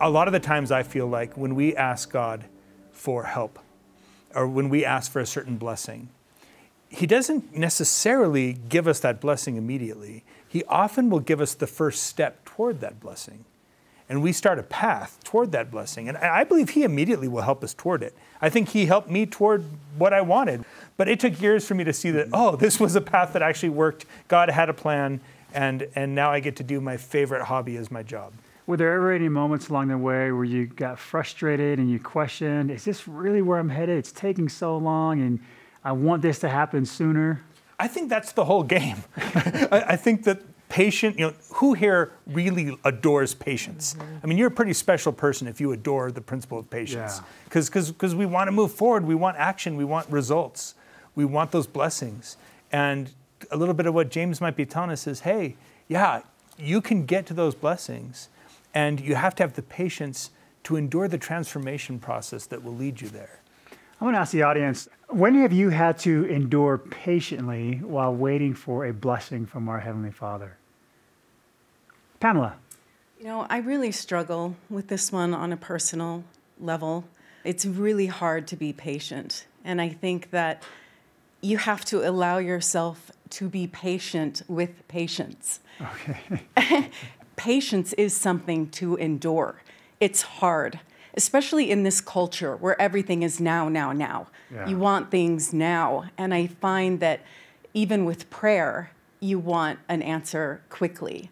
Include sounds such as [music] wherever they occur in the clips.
a lot of the times I feel like when we ask God for help or when we ask for a certain blessing, He doesn't necessarily give us that blessing immediately. He often will give us the first step toward that blessing. And we start a path toward that blessing. And I believe He immediately will help us toward it. I think He helped me toward what I wanted. But it took years for me to see that, mm-hmm. oh, this was a path that actually worked. God had a plan. And, and now I get to do my favorite hobby as my job. Were there ever any moments along the way where you got frustrated and you questioned, is this really where I'm headed? It's taking so long and I want this to happen sooner. I think that's the whole game. [laughs] I, I, think that patient, you know, who here really adores patience? Mm-hmm. I mean, you're a pretty special person if you adore the principle of patience. Because yeah. because we want to move forward, we want action, we want results, we want those blessings. And a little bit of what James might be telling us is, hey, yeah, you can get to those blessings and you have to have the patience to endure the transformation process that will lead you there. I want to ask the audience when have you had to endure patiently while waiting for a blessing from our Heavenly Father? Pamela. You know, I really struggle with this one on a personal level. It's really hard to be patient. And I think that you have to allow yourself to be patient with patience. Okay. [laughs] patience is something to endure. It's hard, especially in this culture where everything is now, now, now. Yeah. You want things now. And I find that even with prayer, you want an answer quickly.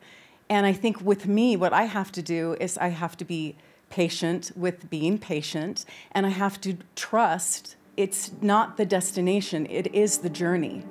And I think with me, what I have to do is I have to be patient with being patient, and I have to trust it's not the destination, it is the journey.